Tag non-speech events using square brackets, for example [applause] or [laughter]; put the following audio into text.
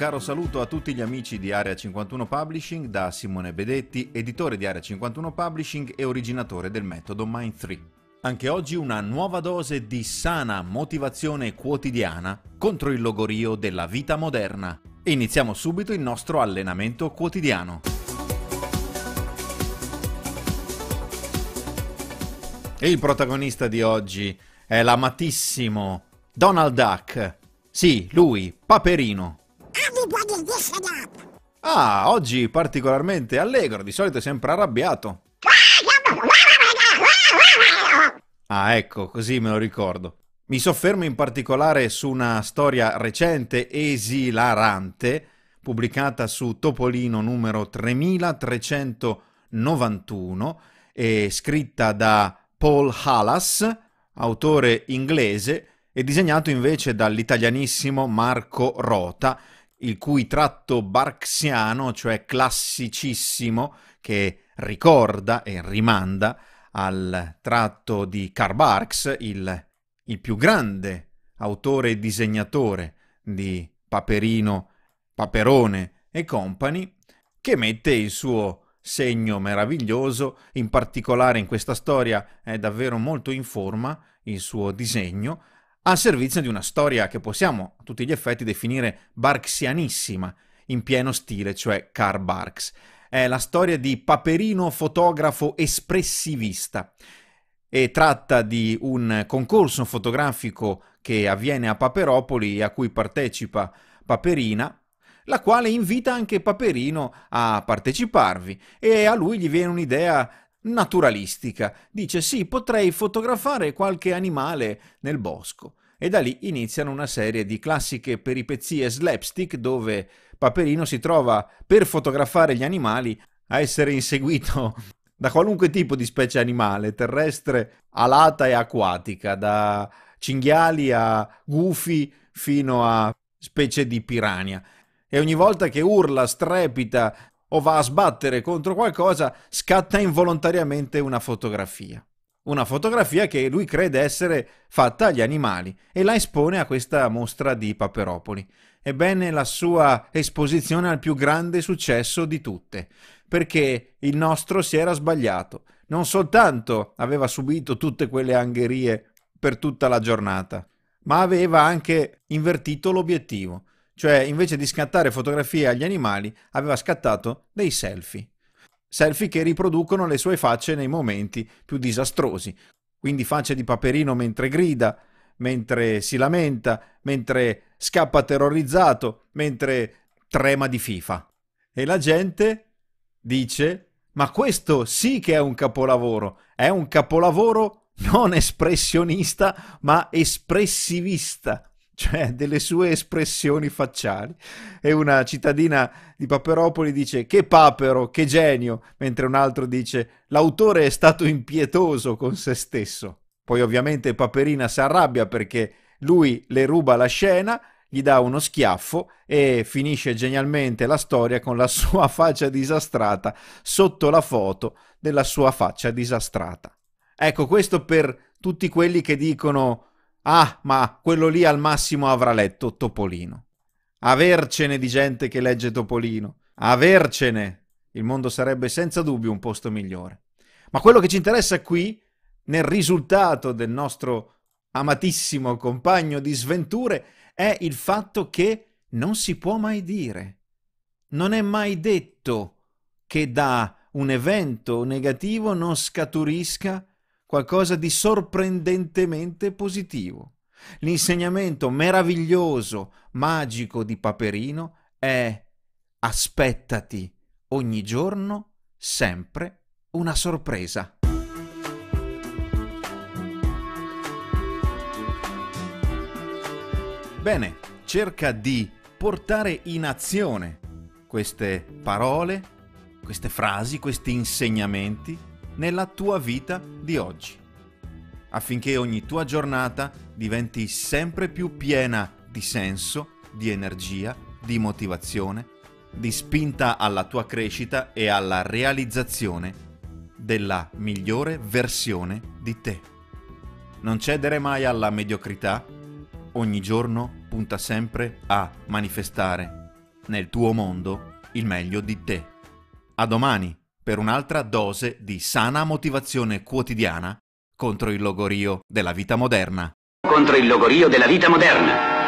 caro saluto a tutti gli amici di Area 51 Publishing da Simone Bedetti, editore di Area 51 Publishing e originatore del metodo Mind 3. Anche oggi una nuova dose di sana motivazione quotidiana contro il logorio della vita moderna. Iniziamo subito il nostro allenamento quotidiano. E il protagonista di oggi è l'amatissimo Donald Duck. Sì, lui, Paperino. Ah, oggi particolarmente allegro, di solito sempre arrabbiato. Ah, ecco, così me lo ricordo. Mi soffermo in particolare su una storia recente, esilarante, pubblicata su Topolino numero 3391 e scritta da Paul Halas, autore inglese, e disegnato invece dall'italianissimo Marco Rota, il cui tratto barxiano, cioè classicissimo, che ricorda e rimanda al tratto di Karl Barks, il, il più grande autore e disegnatore di Paperino, Paperone e Company, che mette il suo segno meraviglioso, in particolare in questa storia è davvero molto in forma il suo disegno, al servizio di una storia che possiamo a tutti gli effetti definire barksianissima, in pieno stile, cioè Karl Barks. È la storia di Paperino fotografo espressivista e tratta di un concorso fotografico che avviene a Paperopoli e a cui partecipa Paperina, la quale invita anche Paperino a parteciparvi e a lui gli viene un'idea naturalistica. Dice sì, potrei fotografare qualche animale nel bosco. E da lì iniziano una serie di classiche peripezie slapstick dove Paperino si trova per fotografare gli animali a essere inseguito [laughs] da qualunque tipo di specie animale, terrestre, alata e acquatica, da cinghiali a gufi fino a specie di piranha e ogni volta che urla, strepita o va a sbattere contro qualcosa, scatta involontariamente una fotografia. Una fotografia che lui crede essere fatta agli animali e la espone a questa mostra di Paperopoli. Ebbene, la sua esposizione ha il più grande successo di tutte, perché il nostro si era sbagliato. Non soltanto aveva subito tutte quelle angherie per tutta la giornata, ma aveva anche invertito l'obiettivo cioè invece di scattare fotografie agli animali aveva scattato dei selfie. Selfie che riproducono le sue facce nei momenti più disastrosi, quindi facce di Paperino mentre grida, mentre si lamenta, mentre scappa terrorizzato, mentre trema di FIFA. E la gente dice: Ma questo sì che è un capolavoro, è un capolavoro non espressionista, ma espressivista cioè delle sue espressioni facciali. E una cittadina di Paperopoli dice che papero, che genio, mentre un altro dice l'autore è stato impietoso con se stesso. Poi ovviamente Paperina si arrabbia perché lui le ruba la scena, gli dà uno schiaffo e finisce genialmente la storia con la sua [laughs] faccia disastrata sotto la foto della sua faccia disastrata. Ecco, questo per tutti quelli che dicono Ah, ma quello lì al massimo avrà letto Topolino. Avercene di gente che legge Topolino. Avercene. Il mondo sarebbe senza dubbio un posto migliore. Ma quello che ci interessa qui, nel risultato del nostro amatissimo compagno di sventure, è il fatto che non si può mai dire. Non è mai detto che da un evento negativo non scaturisca qualcosa di sorprendentemente positivo. L'insegnamento meraviglioso, magico di Paperino è aspettati ogni giorno sempre una sorpresa. Bene, cerca di portare in azione queste parole, queste frasi, questi insegnamenti nella tua vita di oggi, affinché ogni tua giornata diventi sempre più piena di senso, di energia, di motivazione, di spinta alla tua crescita e alla realizzazione della migliore versione di te. Non cedere mai alla mediocrità, ogni giorno punta sempre a manifestare nel tuo mondo il meglio di te. A domani per un'altra dose di sana motivazione quotidiana contro il logorio della vita moderna. Contro il logorio della vita moderna.